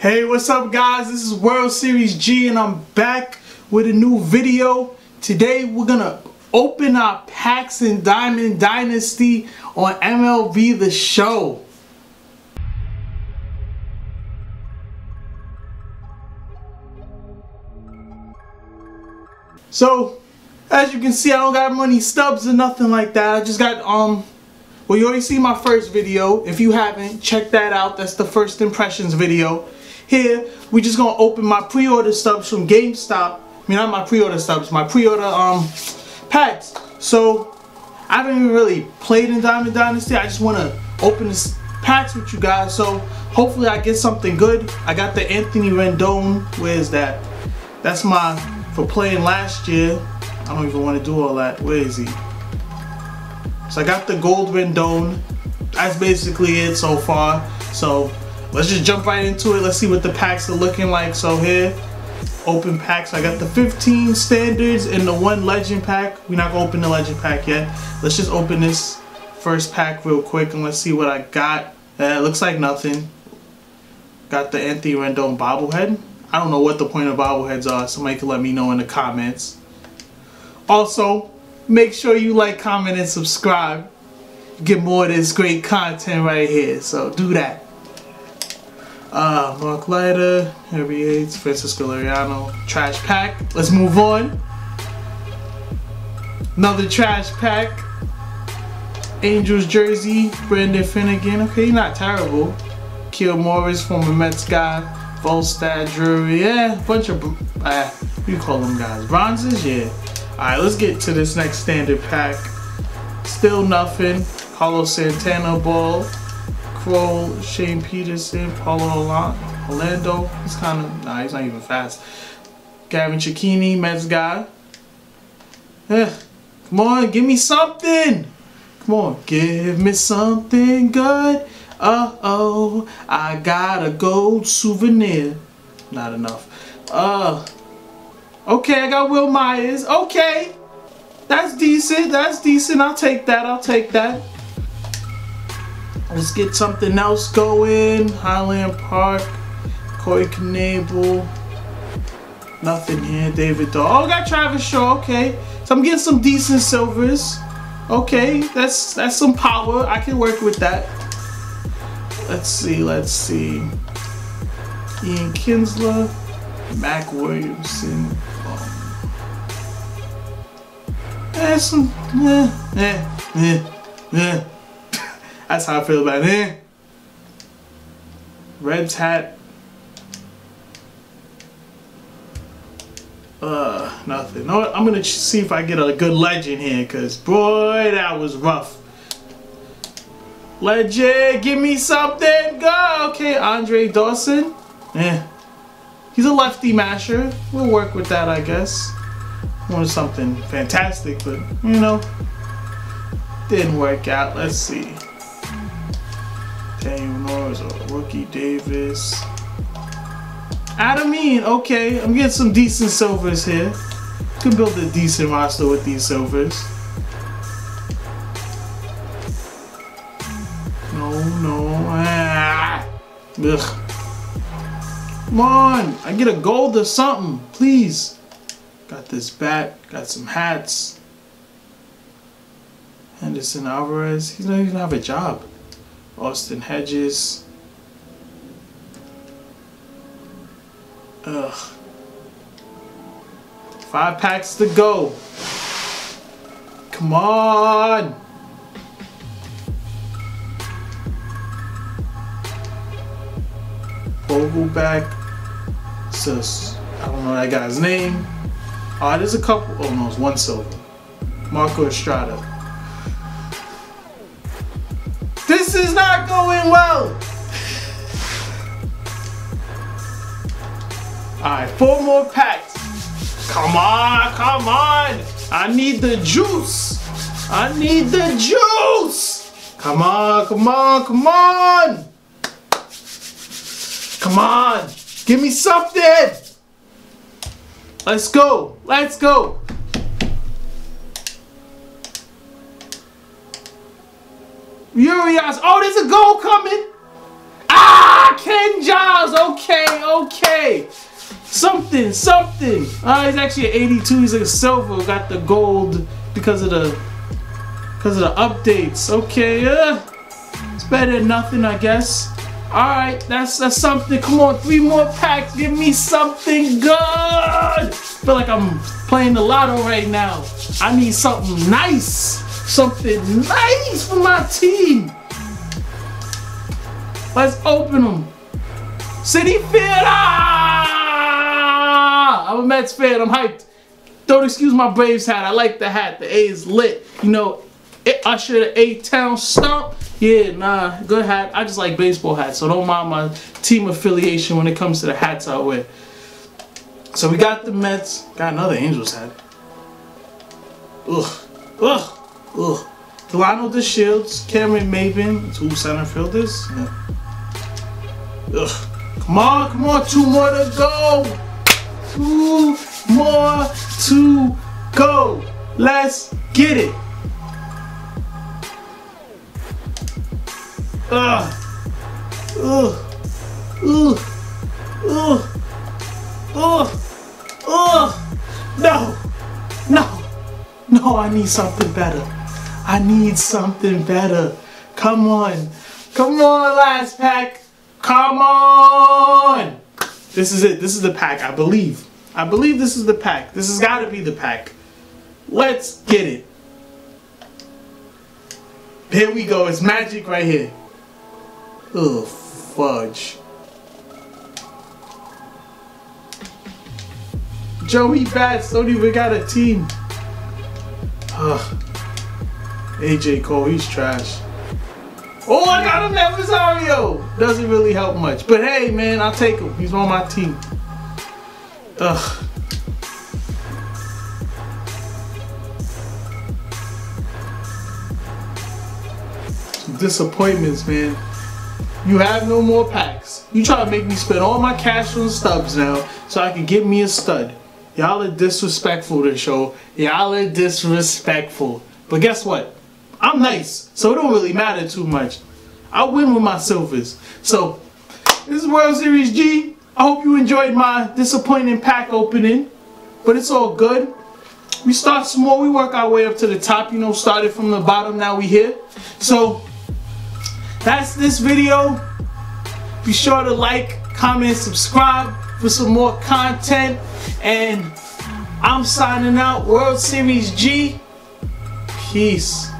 Hey, what's up guys? This is World Series G and I'm back with a new video. Today we're gonna open our packs in Diamond Dynasty on MLB The Show. So, as you can see, I don't got money stubs or nothing like that. I just got, um, well, you already see my first video. If you haven't, check that out. That's the first impressions video. Here, we're just gonna open my pre-order stubs from GameStop. I mean, not my pre-order stubs, my pre-order, um, packs. So, I haven't even really played in Diamond Dynasty. I just wanna open this packs with you guys. So, hopefully I get something good. I got the Anthony Rendon. Where is that? That's my for playing last year. I don't even want to do all that. Where is he? So I got the gold Rendon. That's basically it so far. So let's just jump right into it. Let's see what the packs are looking like. So here, open packs. I got the 15 standards and the one legend pack. We're not gonna open the legend pack yet. Let's just open this first pack real quick and let's see what I got. Uh, looks like nothing. Got the Anthony Rendon bobblehead. I don't know what the point of bobbleheads are. Somebody can let me know in the comments. Also, make sure you like, comment, and subscribe. Get more of this great content right here. So do that. Uh, Mark Leiter, Harry Yates, Francisco Liriano, Trash Pack. Let's move on. Another Trash Pack. Angels jersey, Brandon Finnegan. Okay, not terrible. Kill Morris, former Mets guy. Volstad, Drury, yeah, bunch of, uh, you call them guys? Bronzes, yeah. Alright, let's get to this next standard pack. Still nothing. Carlos Santana ball. Kroll, Shane Peterson, Paulo Orlando. He's kind of, nah, he's not even fast. Gavin Cecchini, Mets guy. Yeah. Come on, give me something. Come on, give me something good. Uh-oh, I got a gold souvenir. Not enough. Uh, okay, I got Wil Myers. Okay, that's decent. That's decent. I'll take that. I'll take that. Let's get something else going. Highland Park, Corey Knebel. Nothing here. David Dahl. Oh, got Travis Shaw. Okay, so I'm getting some decent silvers. Okay, that's that's some power. I can work with that. Let's see, let's see. Ian Kinsler, Mac Williamson. Um, eh, some, eh, eh, eh, eh. That's how I feel about it. Reds hat. Uh, nothing. No, I'm gonna see if I get a good legend here, cause boy, that was rough. Legend, give me something. Go. Okay, Andre Dawson. Eh. He's a lefty masher. We'll work with that, I guess. Wanted something fantastic, but, you know, didn't work out. Let's see. Daniel Norris or Rookie Davis. Adamine, okay. I'm getting some decent silvers here. Could build a decent roster with these silvers. no. Ah. Ugh. Come on. I get a gold or something. Please. Got this bat. Got some hats. Henderson Alvarez. He's doesn't even have a job. Austin Hedges. Ugh. Five packs to go. Come on. Vogelbach. Says I don't know that guy's name. Oh, there's a couple. Oh no, it's one silver. Marco Estrada. Is not going well. Alright, four more packs. Come on, come on. I need the juice. I need the juice. Come on, come on, come on. Come on. Give me something. Let's go. Let's go. Urias. Oh, there's a goal coming. Ah, Ken Giles. Okay, Okay. Something, something. Uh, he's actually an 82. He's a silver. Got the gold because of the because of the updates. Okay, uh, it's better than nothing, I guess. All right, that's that's something. Come on, three more packs. Give me something good. Feel like I'm playing the lotto right now. I need something nice, something nice for my team. Let's open them. Citi Field. Ah! I'm a Mets fan. I'm hyped. Don't excuse my Braves hat. I like the hat. The A is lit. You know, it ushered the A-Town stomp. Yeah, nah, good hat. I just like baseball hats, so don't mind my team affiliation when it comes to the hats I wear. So we got the Mets. Got another Angels hat. Ugh. Ugh. Ugh. the Shields, Cameron Maybin, two center fielders. Yeah. Ugh. Come on, come on, two more to go. Two more to go. Let's get it. Ugh. Ugh. Ugh. Ugh. Ugh. Ugh. No. No. No, I need something better. I need something better. Come on. Come on, last pack. Come on. This is it. This is the pack, I believe. I believe this is the pack. This has got to be the pack. Let's get it. Here we go. It's magic right here. Oh, fudge. Joey Bats don't even got a team. Ugh. AJ Cole, he's trash. Oh, I got Amed Rosario. Doesn't really help much. But hey, man, I'll take him. He's on my team. Ugh. Disappointments, man. You have no more packs. You try to make me spend all my cash on stubs now so I can get me a stud. Y'all are disrespectful to show. Y'all are disrespectful. But guess what? I'm nice, so it don't really matter too much. I win with my silvers. So, this is World Series G. I hope you enjoyed my disappointing pack opening. But it's all good. We start small, we work our way up to the top. You know, started from the bottom, now we here. So, that's this video. Be sure to like, comment, subscribe for some more content. And I'm signing out. World Series G. Peace.